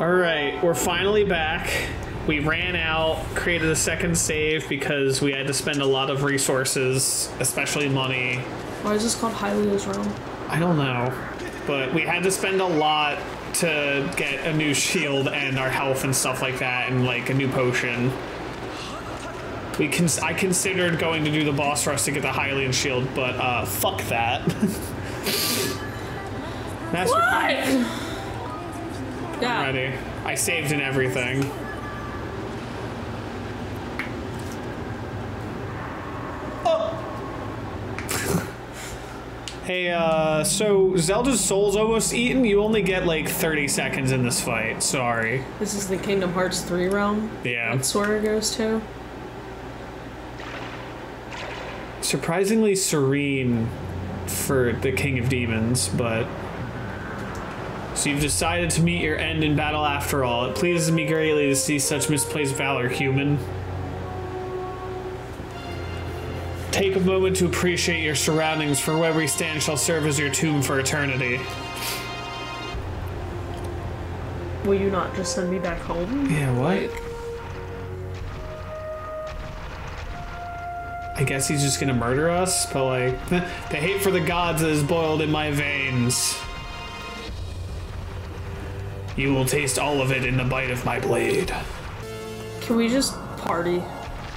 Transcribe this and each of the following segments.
All right, we're finally back. We ran out, created a second save because we had to spend a lot of resources, especially money. Why is this called Hylia's Realm? I don't know, but we had to spend a lot to get a new shield and our health and stuff like that, and like a new potion. We cons- I considered going to do the boss rush to get the Hylian shield, but uh, fuck that. What? Yeah. ready. I saved and everything. Oh. hey, uh, so Zelda's soul's almost eaten. You only get like 30 seconds in this fight. Sorry. This is the Kingdom Hearts 3 realm. Yeah. That's where it goes to. Surprisingly serene for the King of Demons, but. So you've decided to meet your end in battle after all. It pleases me greatly to see such misplaced valor, human. Take a moment to appreciate your surroundings, for where we stand shall serve as your tomb for eternity. Will you not just send me back home? Yeah, what? I guess he's just gonna murder us, but like, the hate for the gods is boiled in my veins. You will taste all of it in the bite of my blade. Can we just party?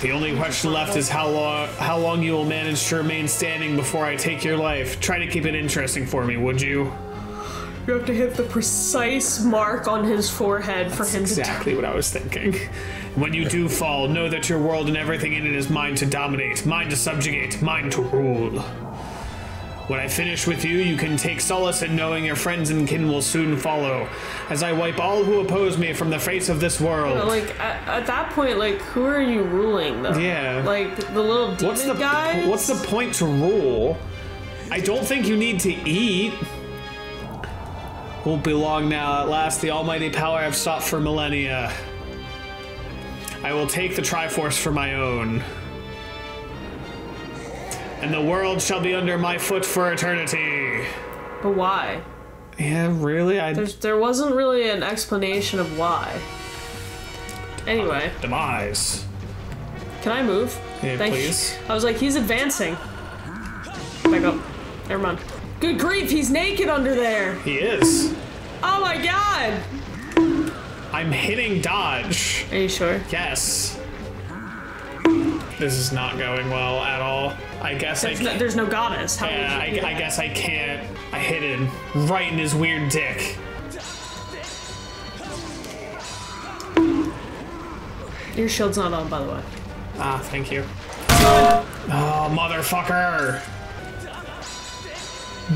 The only question left is how long how long you will manage to remain standing before I take your life. Try to keep it interesting for me, would you? You have to hit the precise mark on his forehead for him to. Exactly what I was thinking. When you do fall, know that your world and everything in it is mine to dominate, mine to subjugate, mine to rule. When I finish with you, you can take solace in knowing your friends and kin will soon follow, as I wipe all who oppose me from the face of this world. Like at, at that point, like who are you ruling though? Yeah. Like the little demon What's the guys. what's the point to rule? I don't think you need to eat. Won't be long now. At last, the almighty power I've sought for millennia. I will take the Triforce for my own. And the world shall be under my foot for eternity. But why? Yeah, really? I There's, there wasn't really an explanation of why. Anyway, uh, demise. can I move? Yeah, Thank you. please. I was like, he's advancing. Back up. Never mind. Good grief, he's naked under there. He is. Oh my god. I'm hitting dodge. Are you sure? Yes. This is not going well at all. I guess I There's no, there's no goddess. How Yeah, would you do I, I guess I can't. I hit him right in his weird dick. Your shield's not on, by the way. Ah, thank you. Oh, motherfucker!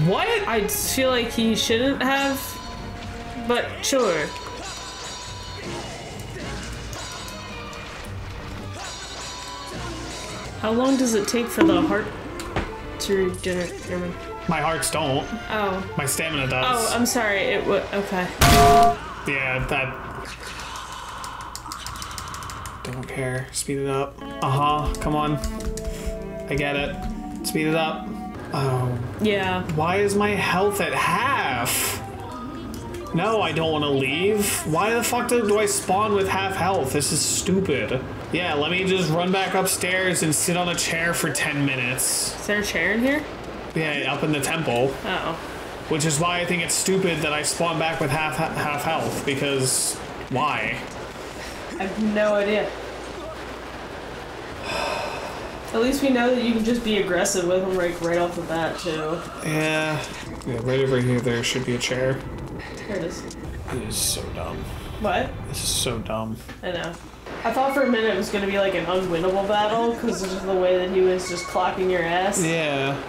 What? I feel like he shouldn't have, but sure. How long does it take for the heart to regenerate? My hearts don't. Oh, My stamina does. oh. I'm sorry. It was okay. yeah, that. Don't care. Speed it up. Uh huh. Come on. I get it. Speed it up. Oh, Yeah, Why is my health at half? No, I don't want to leave. Why the fuck do, do I spawn with half health? This is stupid. Yeah, let me just run back upstairs and sit on a chair for 10 minutes. is there a chair in here? Yeah, up in the temple. Oh, Which is why I think it's stupid that I spawn back with half half health, because why? I have no idea. At least we know that you can just be aggressive with him right, right off the bat too. Yeah. Yeah, right over here there should be a chair. Here it is. It is so dumb. What? This is so dumb. I know. I thought for a minute it was gonna be like an unwinnable battle because of the way that he was just clocking your ass. Yeah.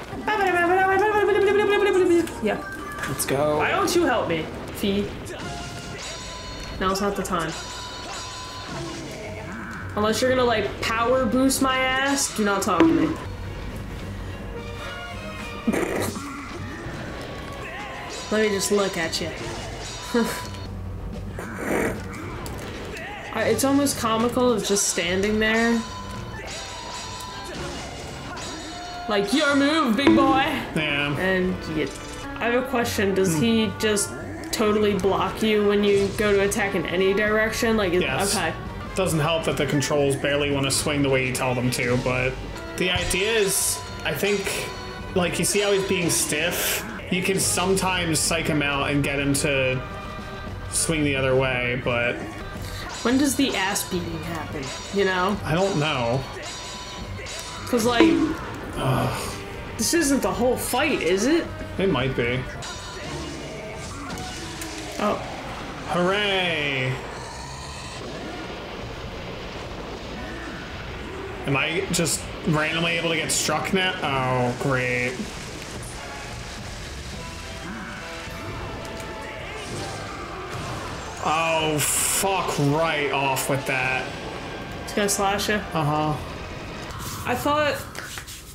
Yeah. Let's go. Why don't you help me, Fi? Now's not the time. Unless you're gonna like power boost my ass, do not talk to me. Let me just look at you. It's almost comical of just standing there. Like, your move, big boy! Yeah. And you, I have a question. Does he just totally block you when you go to attack in any direction? Like, is- Yes. okay. Doesn't help that the controls barely want to swing the way you tell them to, but the idea is, I think, like, you see how he's being stiff? You can sometimes psych him out and get him to swing the other way, but When does the ass beating happen? You know? I don't know. Because, like, this isn't the whole fight, is it? It might be. Oh, Hooray! Am I just randomly able to get struck now? Oh, great. Oh, fuck right off with that. it's gonna slash you. Uh huh. I thought,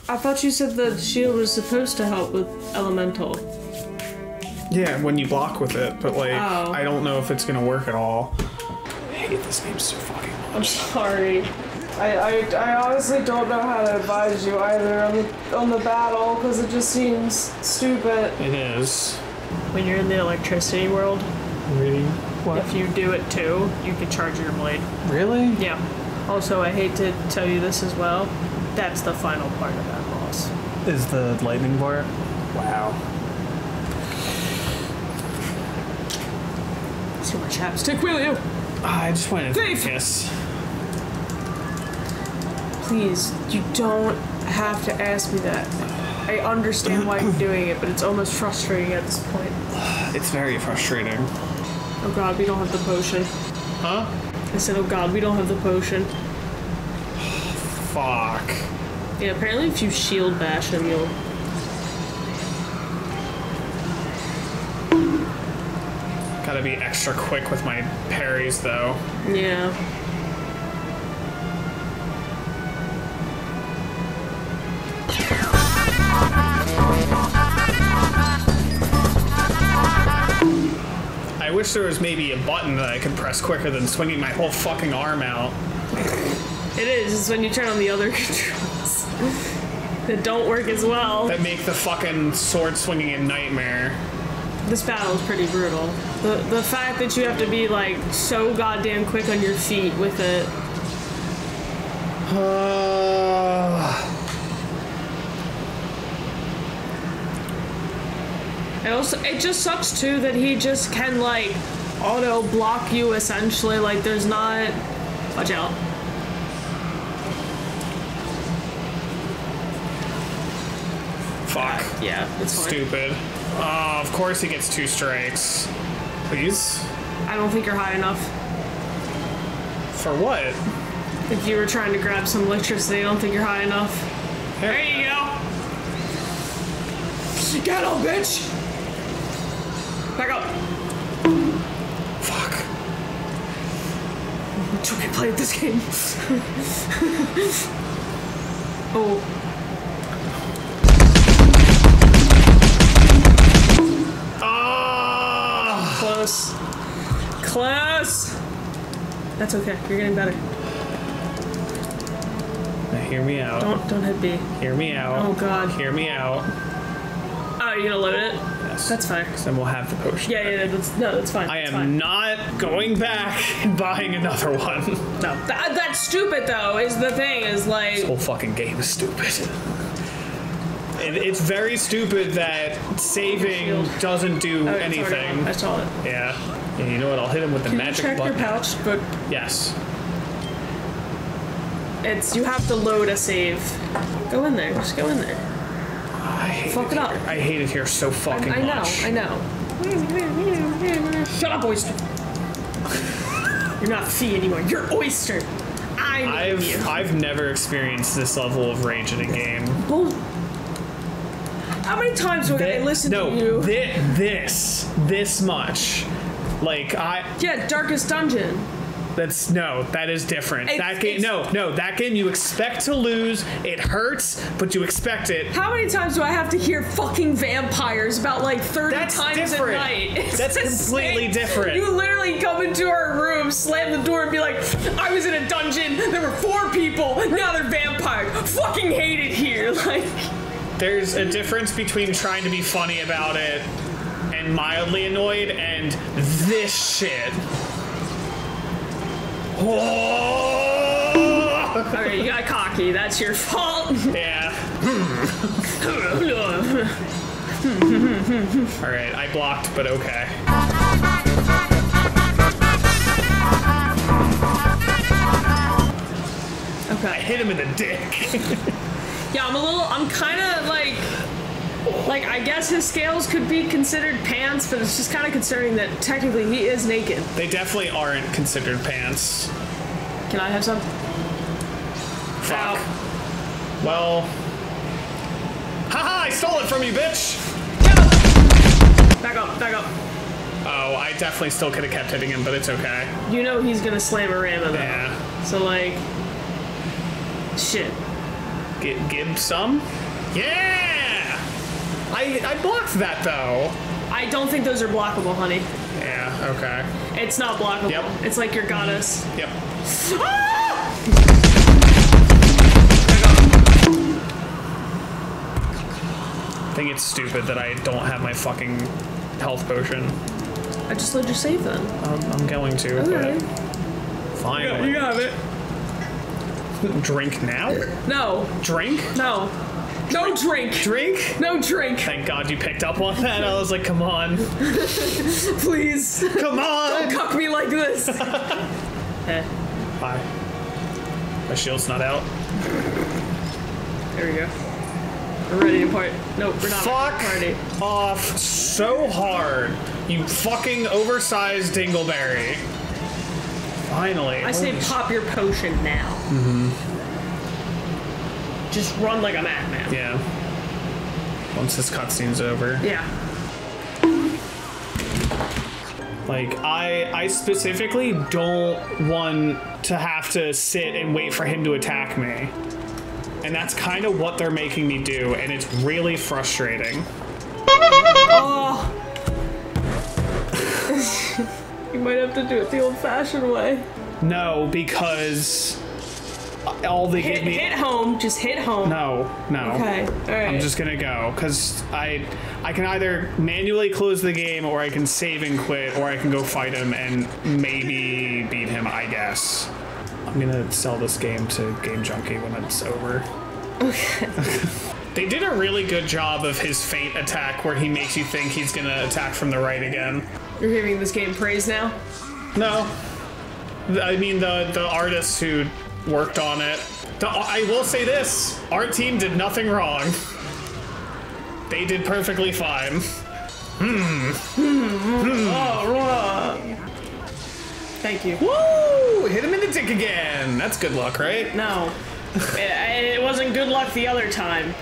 I thought you said the shield was supposed to help with elemental. Yeah, when you block with it, but like, Oh. I don't know if it's gonna work at all. I hate this game so fucking much. I'm sorry. I, I, I honestly don't know how to advise you either on the on the battle because it just seems stupid. It is. When you're in the electricity world, Really? What? if you do it too, you can charge your blade. Really? Yeah. Also, I hate to tell you this as well. That's the final part of that boss. Is the lightning part? Wow. Too much chapstick, will you? Ah, I just wanted to Thief! kiss. Please, you don't have to ask me that. I understand why you're doing it, but it's almost frustrating at this point. It's very frustrating. Oh god, we don't have the potion. Huh? I said, oh god, we don't have the potion. Fuck. Yeah, apparently if you shield bash him, you'll... Gotta be extra quick with my parries, though. Yeah. I wish there was maybe a button that I could press quicker than swinging my whole fucking arm out. It is, it's when you turn on the other controls. that don't work as well. That make the fucking sword swinging a nightmare. This battle is pretty brutal. The the fact that you have to be like so goddamn quick on your feet with it. Uh, It also it just sucks too that he just can like auto block you essentially. Like there's not watch out. fuck. Yeah, it's fine. Stupid. Oh, of course he gets two strikes. Please? I don't think you're high enough. For what? If you were trying to grab some electricity, I don't think you're high enough. There you go. Get up, bitch. Back up. Fuck. Too can play this game. oh. Ah! Close. Close. That's okay. You're getting better. Now hear me out. Don't don't hit B. Hear me out. Oh god. Hear me out. Uh, oh, you're gonna load it? Yes. That's fine. Then we'll have the potion. Yeah, yeah, yeah, that's no, that's fine. I that's am fine. not going back and buying another one. No, that, that's stupid though. Is the thing is like this whole fucking game is stupid. It, it's very stupid that saving doesn't do Oh, on. I anything. saw it. Yeah. Yeah, you know what? I'll hit him with the Can you magic check button. your pouch? But Yes. it's you have to load a save. Go in there. Just go in there. I hate Fuck it up. here. I hate it here so fucking I know. much. I know. Shut up, oyster. You're not Fi anymore. You're oyster. I I've you. I've never experienced this level of rage in a game. Bull- How many times do I listen no, to you? thi- this this much. Like I yeah, Darkest Dungeon. That's no, that is different. It's- that game, no, no, that game you expect to lose. It hurts, but you expect it. How many times do I have to hear fucking vampires about like 30 That's times different. a night? It's That's completely same. different. You literally come into our room, slam the door, and be like, I was in a dungeon, there were four people, now they're vampires. Fucking hate it here. Like, There's a difference between trying to be funny about it I'm mildly annoyed, and this shit. Alright, you got cocky. That's your fault. Yeah. All right, I blocked, but okay. Okay. I hit him in the dick. Yeah, I'm a little. I'm kind of like. Like, I guess his scales could be considered pants, but it's just kind of concerning that technically he is naked. they definitely aren't considered pants. Can I have some? Fuck. Well. Haha, I stole it from you, bitch! Back up, back up. Oh, I definitely still could have kept hitting him, but it's okay. You know he's gonna slam a Rama though. Yeah. So, like. Shit. G- give some? Yeah! I, I blocked that though. I don't think those are blockable, honey. Yeah, okay. It's not blockable. Yep. It's like your goddess. Yep. Ah! I think it's stupid that I don't have my fucking health potion. I just let you save then. I'm, I'm going to, Alright. but finally. You have it. Drink now? No, Drink? no. No drink. Drink? No drink. Thank God you picked up on that. I was like, come on. Please. Come on! Don't cuck me like this. eh, Bye. My shield's not out. there we go. We're ready to part. No, we're not Fuck party. off so hard. You fucking oversized dingleberry. Finally. I say sh- pop your potion now. Mm-hmm. Just run like a madman. Yeah. Once this cutscene's over. Yeah. Like I I specifically don't want to have to sit and wait for him to attack me. And that's kind of what they're making me do, and it's really frustrating. Oh. you might have to do it the old-fashioned way. No, because all they Hit, give me hit home. Just hit home. No, no. Okay. All right. I'm just gonna go because I I can either manually close the game or I can save and quit or I can go fight him and maybe beat him. I guess. I'm gonna sell this game to Game Junkie when it's over. Okay. They did a really good job of his feint attack where he makes you think he's gonna attack from the right again. You're giving this game praise now. No. I mean the the artists who worked on it. I will say this: our team did nothing wrong. They did perfectly fine. Thank you. Woo! Hit him in the dick again. That's good luck, right? No. it, it wasn't good luck the other time.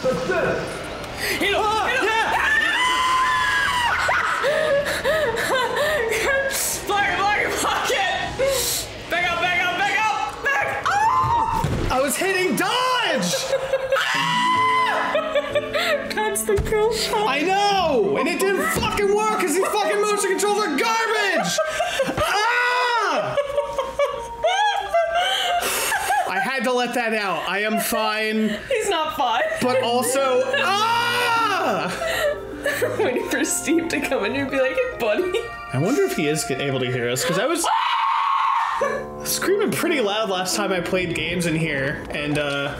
Hit him! hit him! That's the kill shot. I know, and it didn't fucking work because these fucking motion controls are garbage. ah! I had to let that out. I am fine, He's not fine. but also ah! waiting for Steve to come in here and be like, hey, buddy. I wonder if he is able to hear us because I was screaming pretty loud last time I played games in here, and uh.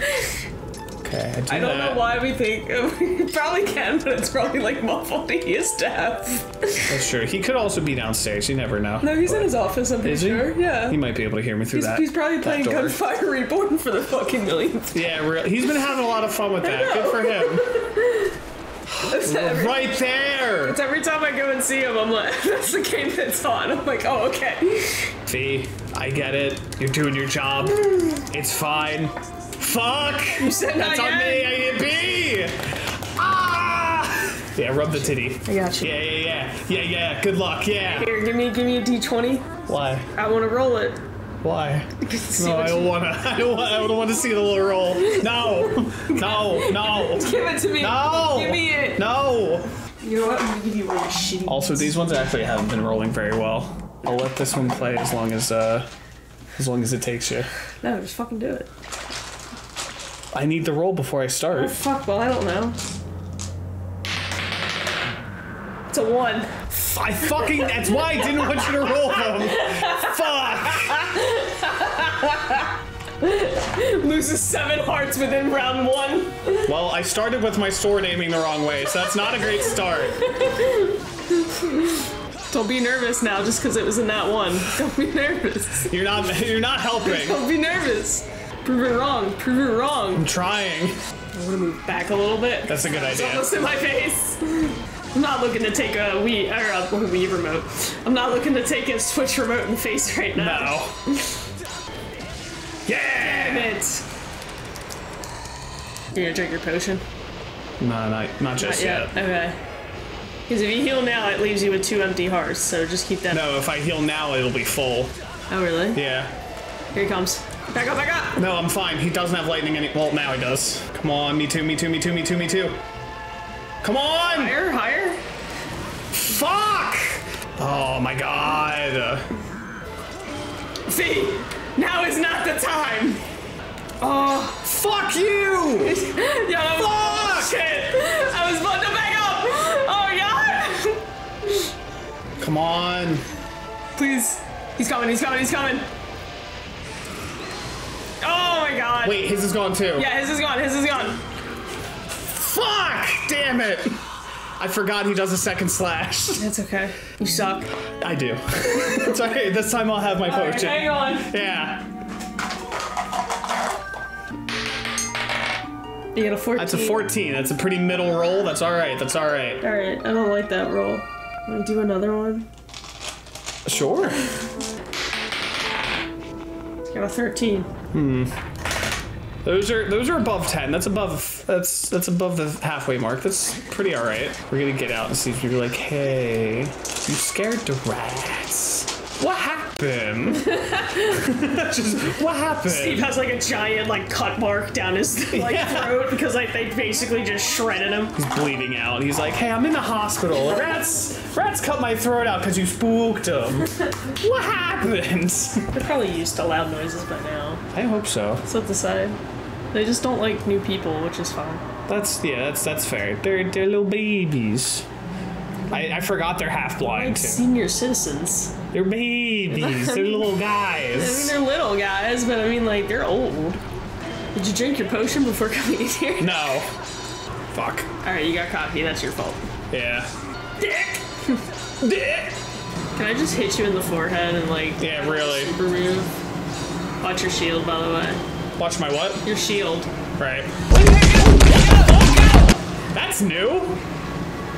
Okay, I, do I don't that. know why we think we probably can, but it's probably like muffled. He is deaf. That's true. He could also be downstairs. You never know. No, he's in his office. I'm pretty Is he? sure. Yeah. He might be able to hear me through He's, that. he's probably playing. Gunfire Reborn for the fucking millionth. Yeah, re- he's been having a lot of fun with that. Good for him. Every, Right there. It's every time I go and see him, I'm like, that's the game that's on. I'm like, oh, okay. Fi, I get it. You're doing your job. It's fine. Fuck. You said That's on me. I hit B. Ah. Yeah, rub the titty. I got you. Yeah, yeah, yeah, yeah, yeah. Good luck. Yeah. Here, give me, give me a d20. Why? I want to roll it. Why? No, I don't wanna. I don't want. I don't want to see the little roll. No. No. No. Give it to me. No. Give me it. No. You know what? I'm gonna give you a really shitty. Also, these ones actually haven't been rolling very well. I'll let this one play as long as uh, as long as it takes you. No, just fucking do it. I need the roll before I start. Oh, fuck, well, I don't know. It's a one. I fucking. That's why I didn't want you to roll them. Fuck. Loses seven hearts within round one. Well, I started with my sword aiming the wrong way, so that's not a great start. Don't be nervous now just because it was in that one. Don't be nervous. You're not. You're not helping. Don't be nervous. Prove it wrong. Prove it wrong. I'm trying. I'm gonna move back a little bit. That's a good It's idea. almost in my face. I'm not looking to take a Wii or a Wii remote. I'm not looking to take a Switch remote in the face right now. No. yeah. Damn it. You're gonna drink your potion? No, not not just Not yet. yet. Okay. Because if you heal now, it leaves you with two empty hearts. So just keep that. No, if I heal now, it'll be full. Oh really? Yeah. Here he comes. Back up! Back up! No, I'm fine. He doesn't have lightning any. Well, now he does. Come on, me too, me too, me too, me too, me too. Come on! Higher, higher. Fuck! Oh my god. See, now is not the time. Oh, Fuck you! yeah, that was Fuck! shit. I was about to back up. Oh god. Come on. Please. He's coming, he's coming, he's coming. Oh my god. Wait, his is gone too. Yeah, his is gone, his is gone. Fuck! Damn it! I forgot he does a second slash. That's okay. You suck. I do. it's okay. This time I'll have my Alright, potion. hang on. Yeah. You got a 14. That's a 14. That's a pretty middle roll. That's alright. That's alright. Alright, I don't like that roll. Wanna do another one? Sure. Got a 13. Hmm. Those are those are above 10. That's above that's that's above the halfway mark. That's pretty alright. We're gonna get out and see if you're like, hey, you scared the rats. What happened? Just what happened? Steve has like a giant like cut mark down his like Yeah. throat because like they basically just shredded him. He's bleeding out. He's like, hey, I'm in the hospital. Rats rats cut my throat out because you spooked them. what happened? They're probably used to loud noises by now. I hope so. Set the side. They just don't like new people, which is fine. That's yeah, that's that's fair. They're they're little babies. I, I forgot they're half blind Like too. senior citizens. They're babies. They're little guys. I mean, they're little guys, but I mean, like, they're old. Did you drink your potion before coming in here? No. Fuck. Alright, you got coffee. That's your fault. Yeah. Dick! Can I just hit you in the forehead and, like, Yeah, really. super move? Watch your shield, by the way. Watch my what? Your shield. Right. That's new.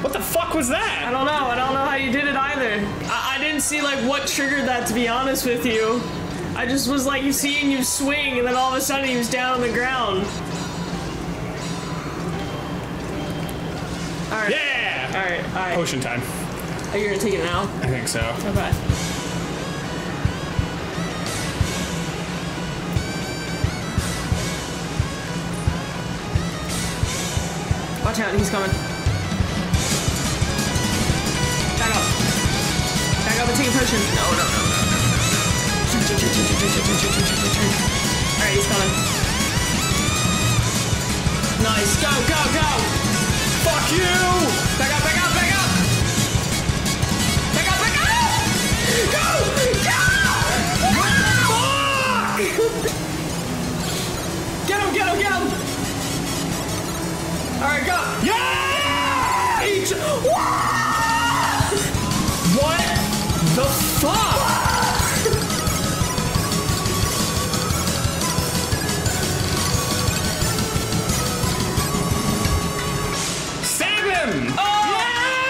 What the fuck was that? I don't know. I don't know how you did it either. I, I didn't see, like, what triggered that, to be honest with you. I just was, like, you seeing you swing, and then all of a sudden he was down on the ground. Alright. Yeah. Alright, alright. Potion time. Oh, Are you gonna take it now? I think so. Okay. Watch out, he's coming. Back up. Back up and take a potion. No, no, no, no, no. Alright, he's coming. Nice. Go, go, go! Fuck you! Back up, Alright, go! Yeah! Each. What the fuck? Stab him! Oh!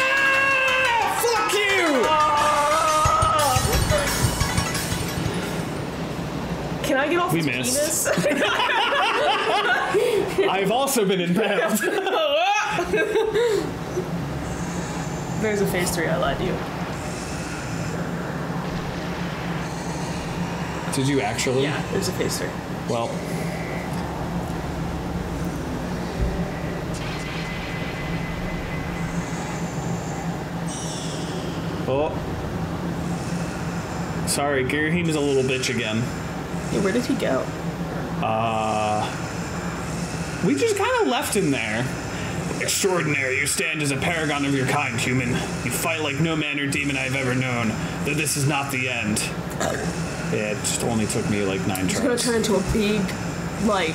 Yeah! Fuck you! Oh. Can I get off We his missed. penis? I've also been impaled. There's a phase three, I lied to you. Did you actually? Yeah, there's a phase three. Well. Oh. Sorry, Girahim is a little bitch again. Yeah, where did he go? Uh. We just kind of left him there. Extraordinary, you stand as a paragon of your kind, human. You fight like no man or demon I have ever known, though this is not the end. Yeah, it just only took me like nine turns. It's gonna turn into a big, like,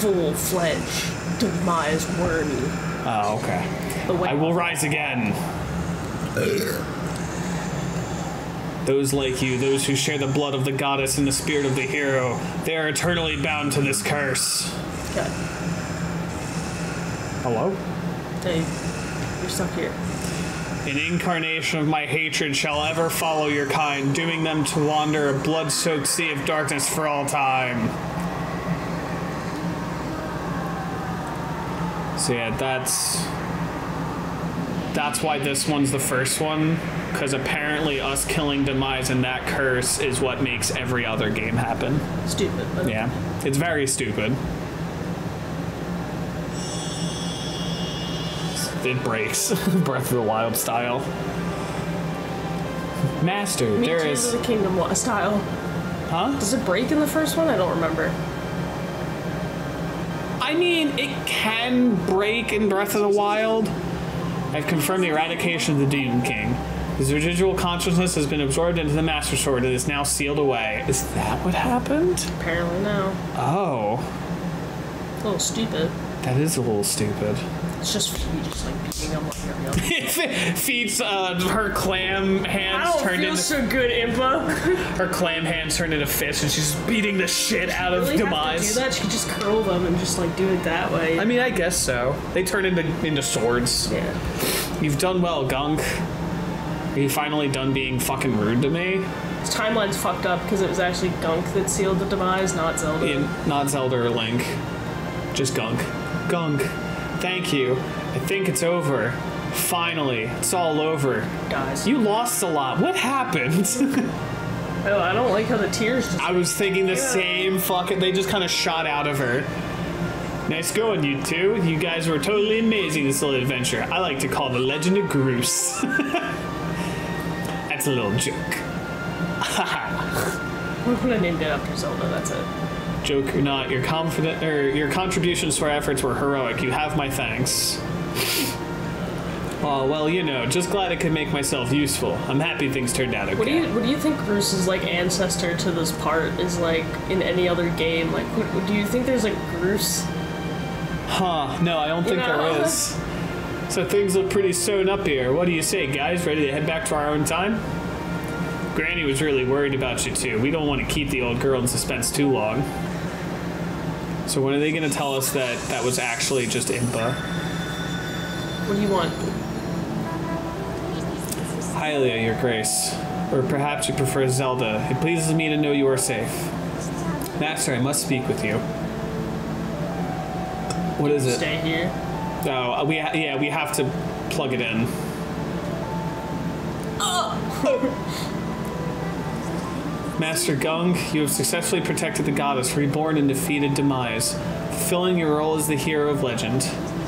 full-fledged demise wormy. Oh, okay. The way I will rise again. Those like you, those who share the blood of the goddess and the spirit of the hero, they are eternally bound to this curse. Okay. Hello? Hey, you're stuck here. An incarnation of my hatred shall ever follow your kind, dooming them to wander a blood soaked sea of darkness for all time. So, yeah, that's. That's why this one's the first one, because apparently us killing Demise and that curse is what makes every other game happen. Stupid. But Yeah, it's very stupid. It breaks, Breath of the Wild style. Master, Me there is. the Kingdom style. Huh? Does it break in the first one? I don't remember. I mean, it can break in Breath of the Wild. I've confirmed the eradication of the Demon King. His residual consciousness has been absorbed into the Master Sword and is now sealed away. Is that what happened? Apparently no. Oh, A little stupid. that is a little stupid. It's just you just like beating like every other. Feeds uh, her clam I hands don't turned feel into so good, Impa. her clam hands turned into fists, and she's beating the shit out of really to do Demise. that? She could just curl them and just like do it that way. I mean, I guess so. They turn into into swords. yeah. You've done well, Gunk. Are you finally done being fucking rude to me? Timeline's fucked up because it was actually Gunk that sealed the demise, not Zelda. In not Zelda or Link, just Gunk. Gunk. Thank you. I think it's over. Finally, it's all over. Dies. You lost a lot. What happened? oh, I don't like how the tears just. I was thinking the same fucking. They just kind of shot out of her. Nice going, you two. You guys were totally amazing this little adventure. I like to call the Legend of Groose. That's a little joke. We're gonna name it after Zelda. That's it. Joke or not, your confident or your contributions to our efforts were heroic. You have my thanks. Oh well, you know, just glad I could make myself useful. I'm happy things turned out okay. What do you What do you think Groose's like ancestor to this part is like in any other game? Like, what, do you think there's like Groose? Huh? No, I don't think know? there is. So things look pretty sewn up here. What do you say, guys? Ready to head back to our own time? Granny was really worried about you too. We don't want to keep the old girl in suspense too long. So when are they going to tell us that that was actually just Impa? What do you want? Hylia, your grace. Or perhaps you prefer Zelda. It pleases me to know you are safe. Master, I must speak with you. What is it? Stay here. Oh, uh, we ha- yeah, we have to plug it in. Oh! Master Gunk, you have successfully protected the goddess, reborn and defeated Demise, fulfilling your role as the hero of legend.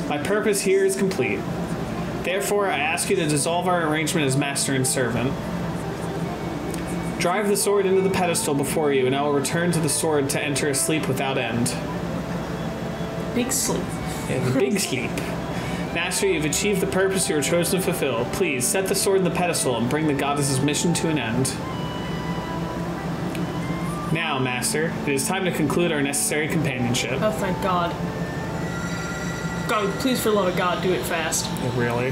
My purpose here is complete. Therefore, I ask you to dissolve our arrangement as master and servant. Drive the sword into the pedestal before you, and I will return to the sword to enter a sleep without end. Big sleep. Yeah, big sleep. Master, you've achieved the purpose you were chosen to fulfill. Please set the sword in the pedestal and bring the goddess's mission to an end. Now, Master, it is time to conclude our necessary companionship. Oh, thank God. God, please, for the love of God, do it fast. Oh, really?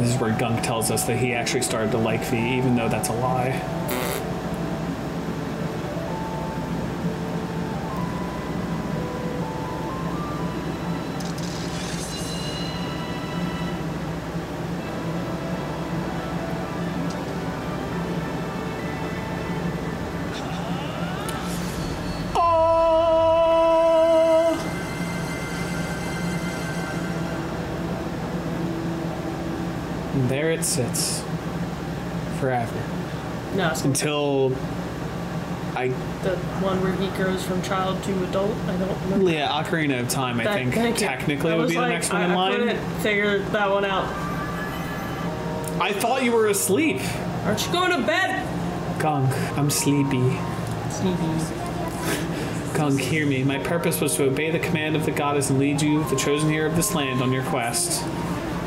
This is where Gunk tells us that he actually started to like Fi, even though that's a lie. It sits. Forever. No, it's Until I the one where he grows from child to adult. I don't remember. yeah, Ocarina of Time, I That- think technically would was be the next one I, in I line. couldn't figure that one out. I thought you were asleep. Aren't you going to bed? Gunk, I'm sleepy. Sleepy. Gunk, hear me. My purpose was to obey the command of the goddess and lead you, the chosen hero of this land, on your quest.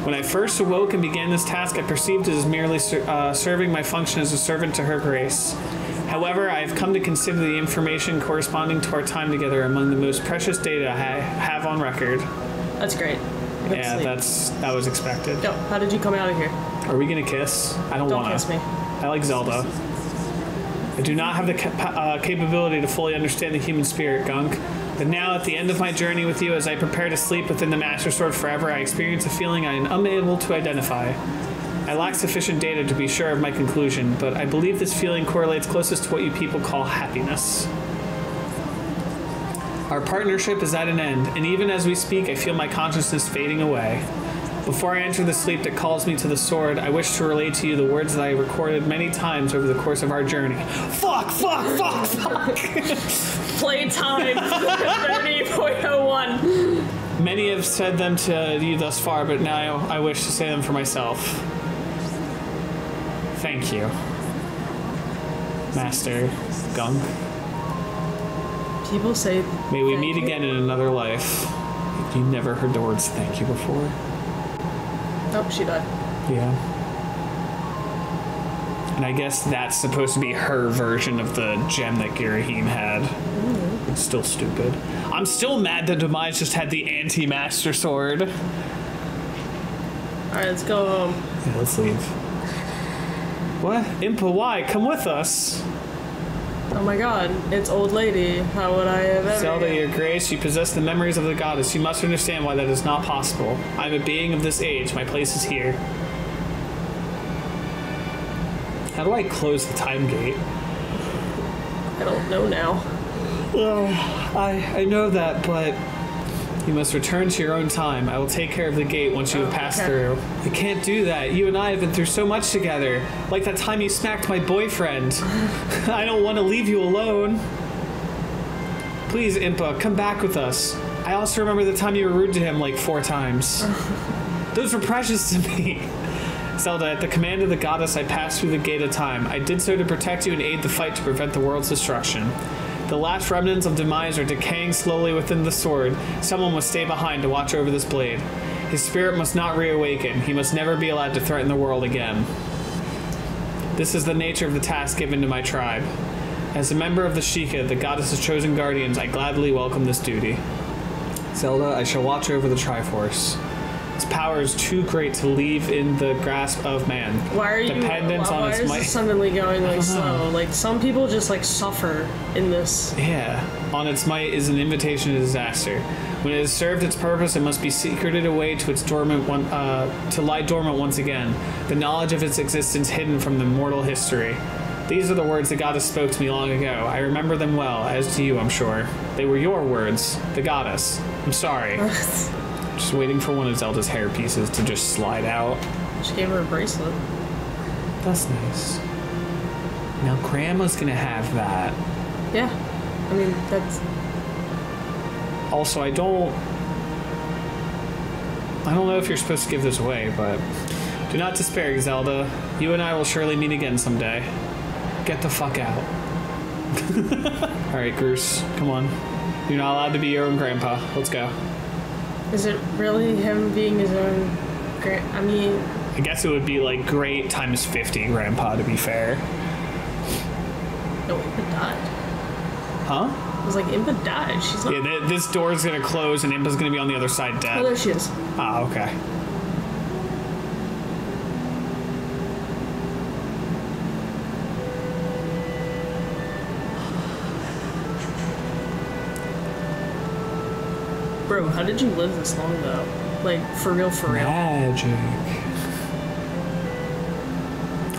When I first awoke and began this task, I perceived it as merely ser- uh, serving my function as a servant to her grace. However, I have come to consider the information corresponding to our time together among the most precious data I have on record. That's great. Yeah, sleep. that's that was expected. Yo, how did you come out of here? Are we gonna kiss? I don't, Don't wanna. kiss me. I like Zelda. I do not have the capa- uh, capability to fully understand the human spirit, Gunk. But now, at the end of my journey with you, as I prepare to sleep within the Master Sword forever, I experience a feeling I am unable to identify. I lack sufficient data to be sure of my conclusion, but I believe this feeling correlates closest to what you people call happiness. Our partnership is at an end, and even as we speak, I feel my consciousness fading away. Before I enter the sleep that calls me to the sword, I wish to relate to you the words that I recorded many times over the course of our journey. Fuck, fuck, fuck, fuck! Playtime 30.01. Many have said them to you thus far, but now I wish to say them for myself. Thank you, Master Gunk. People say. May we meet you. again in another life. You never heard the words thank you before. Oh, she died. Yeah. And I guess that's supposed to be her version of the gem that Girahim had. It's still stupid. I'm still mad that Demise just had the anti-master sword. Alright, let's go home. Yeah, let's leave. What? Impa, why? Come with us. Oh my god, it's old lady. How would I have ever. Zelda, your grace, you possess the memories of the goddess. You must understand why that is not possible. I am a being of this age. My place is here. How do I close the time gate? I don't know now. I I know that, but you must return to your own time. I will take care of the gate once you have passed okay. through. You can't do that. You and I have been through so much together. Like that time you smacked my boyfriend. I don't want to leave you alone. Please, Impa, come back with us. I also remember the time you were rude to him like four times. Those were precious to me. Zelda, at the command of the goddess, I passed through the gate of time. I did so to protect you and aid the fight to prevent the world's destruction. The last remnants of Demise are decaying slowly within the sword. Someone must stay behind to watch over this blade. His spirit must not reawaken. He must never be allowed to threaten the world again. This is the nature of the task given to my tribe. As a member of the Sheikah, the goddess's chosen guardians, I gladly welcome this duty. Zelda, I shall watch over the Triforce. Its power is too great to leave in the grasp of man. Why are you? Dependence why, on why its is might. this suddenly going like know. slow? Like some people just like suffer in this. Yeah, on its might is an invitation to disaster. When it has served its purpose, it must be secreted away to its dormant one, uh, to lie dormant once again. The knowledge of its existence hidden from the mortal history. These are the words the goddess spoke to me long ago. I remember them well, as do you, I'm sure. They were your words, the goddess. I'm sorry. just waiting for one of Zelda's hair pieces to just slide out. She gave her a bracelet. That's nice. Now, Grandma's gonna have that. Yeah, I mean that's Also, I don't. I don't know if you're supposed to give this away, but do not despair, Zelda. You and I will surely meet again someday. Get the fuck out. All right, Groose, come on. You're not allowed to be your own grandpa. Let's go. Is it really him being his own? Gra- I mean, I guess it would be like great times 50 grandpa, to be fair. no, Impa died. Huh? I was like, Impa died. She's not. Yeah, th- this door's gonna close and Impa's gonna be on the other side dead. Oh, there she is. Ah, okay. How did you live this long though? Like for real, for real. Magic.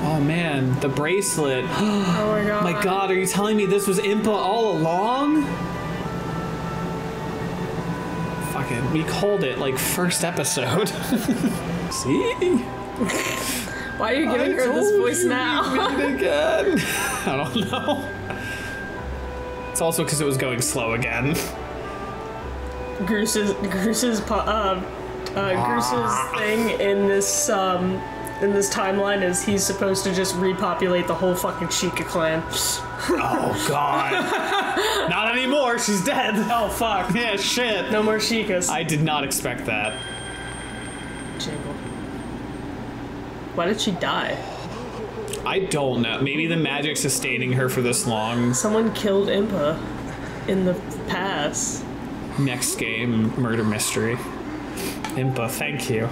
Oh man, the bracelet. Oh my god. My god, are you telling me this was Impa all along? Fucking, we called it like first episode. See? Why are you giving I her this voice now? again. I don't know. It's also because it was going slow again. Groose's Groose's po- uh, uh, Groose's thing in this um in this timeline is he's supposed to just repopulate the whole fucking Sheikah clan. Oh god. Not anymore. She's dead. Oh fuck. Yeah, shit. No more Sheikahs. I did not expect that. Jingle. Why did she die? I don't know. Maybe the magic sustaining her for this long. Someone killed Impa in the past. Next game, murder mystery. Impa, thank you.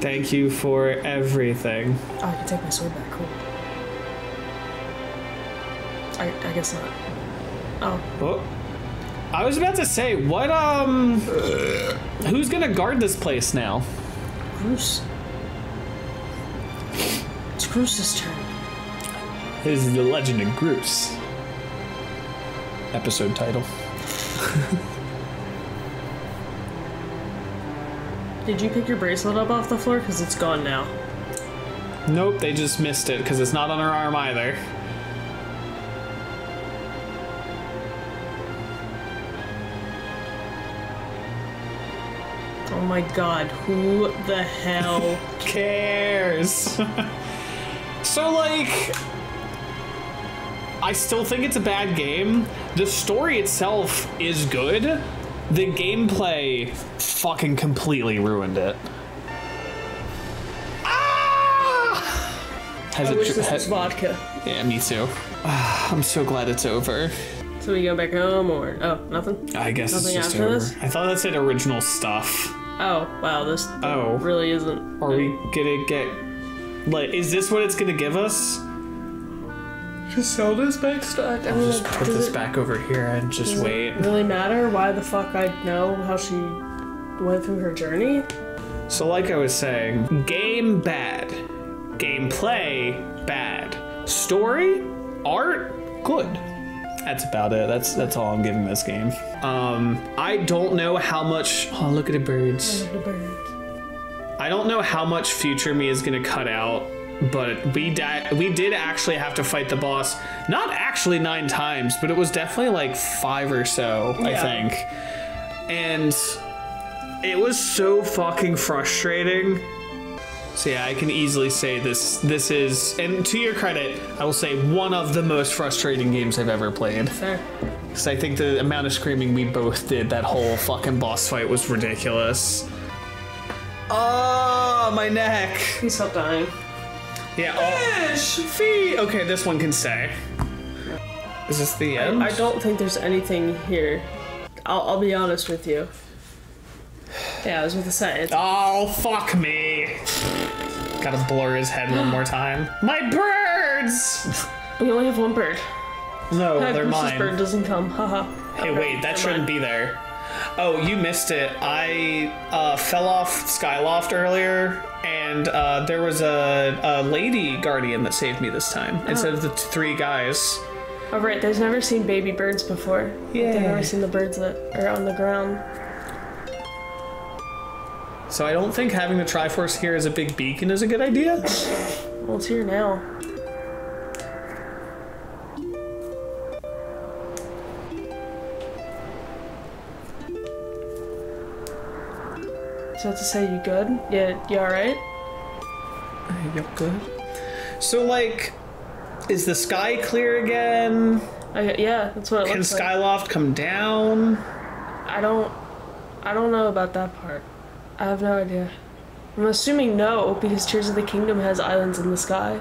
Thank you for everything. Oh, I can take my sword back. Cool. I, I guess not. Oh, Oh. I was about to say, what, um. Who's gonna guard this place now? Groose. It's Groose's turn. This is The Legend of Groose. Episode title. Did you pick your bracelet up off the floor? Because it's gone now. Nope, they just missed it because it's not on her arm either. Oh my god, who the hell? cares? so, like, I still think it's a bad game. The story itself is good. The gameplay fucking completely ruined it. Ah! Has I it wish this was vodka. yeah, me too. I'm so glad it's over. So we go back home or oh nothing? I guess Nothing it's just after over. this? I thought that said original stuff. Oh wow, this Oh. really isn't. Are we gonna get like? Is this what it's gonna give us? Just sell this back stock. I mean, Just like, put this it- back over here and just does it wait. Really matter? Why the fuck I know how she went through her journey? So, like I was saying, game bad, gameplay bad, story, art good. That's about it. That's that's all I'm giving this game. Um, I don't know how much. Oh, look at the birds. The birds. I don't know how much future me is gonna cut out, but we di- we did actually have to fight the boss. Not actually nine times, but it was definitely like five or so, I think. And it was so fucking frustrating. So yeah, I can easily say this this is and to your credit, I will say one of the most frustrating games I've ever played. Fair. Cuz I think the amount of screaming we both did that whole fucking boss fight was ridiculous. Oh, my neck. Please stop dying. Yeah. Oh. Fish, feet. Okay, this one can stay. Is this the end? I don't think there's anything here. I'll, I'll be honest with you. Yeah, I was with the say. Oh, fuck me. Gotta blur his head one more time. My birds! we only have one bird. No, Hi, they're Groose's mine. bird doesn't come. Haha. Hey, wait, that shouldn't be there. Oh, you missed it. I uh, fell off Skyloft earlier, and uh, there was a, a lady guardian that saved me this time instead of the t- three guys. Oh right, there's never seen baby birds before. Yeah. They've never seen the birds that are on the ground. So I don't think having the Triforce here as a big beacon is a good idea. Well, it's here now. So to say you good? Yeah, you alright? Yep, good. So, like, is the sky clear again? I, yeah, that's what it Can looks like. Can Skyloft come down? I don't, I don't know about that part. I have no idea. I'm assuming no, because Tears of the Kingdom has islands in the sky.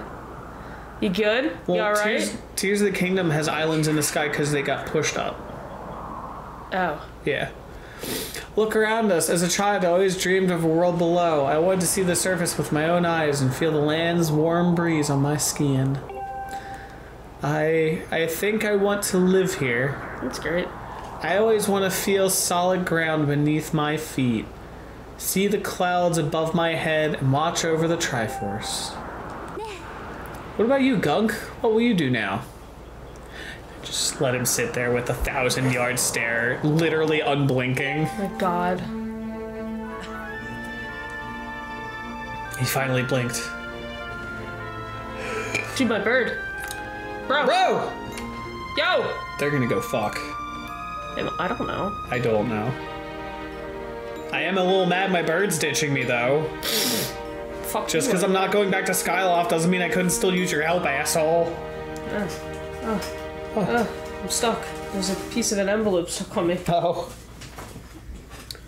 You good? you alright? Tears, Tears of the Kingdom has islands in the sky because they got pushed up. Oh. Yeah. Look around us. As a child, I always dreamed of a world below. I wanted to see the surface with my own eyes and feel the land's warm breeze on my skin. I I think I want to live here. That's great. I always want to feel solid ground beneath my feet. See the clouds above my head and watch over the Triforce. What about you, Gunk? What will you do now? Just let him sit there with a thousand yard stare, literally unblinking. My god. He finally blinked. Dude, my bird. Bro. Bro! Yo! They're gonna go fuck. I don't know. I don't know. I am a little mad my bird's ditching me though. Fuck Just because I'm not going back to Skyloft doesn't mean I couldn't still use your help, asshole. Uh, uh, uh, I'm stuck. There's a piece of an envelope stuck on me. Oh.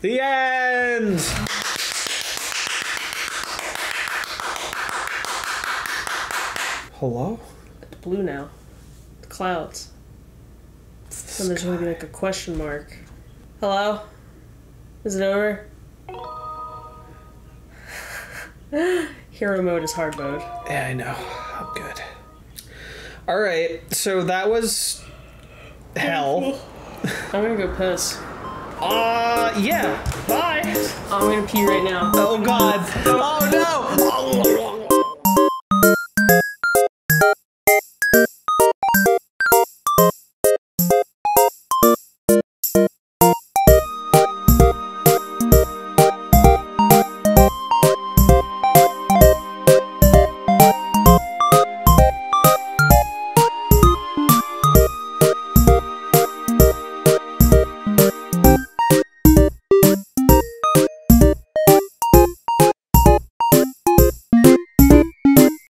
The end! Hello? It's blue now. The clouds. And there's gonna be like a question mark. Hello? Is it over? Hero mode is hard mode. Yeah, I know. Good. Alright, so that was hell. I'm gonna go piss. Uh, yeah. Bye. I'm gonna pee right now. Oh god. Oh no.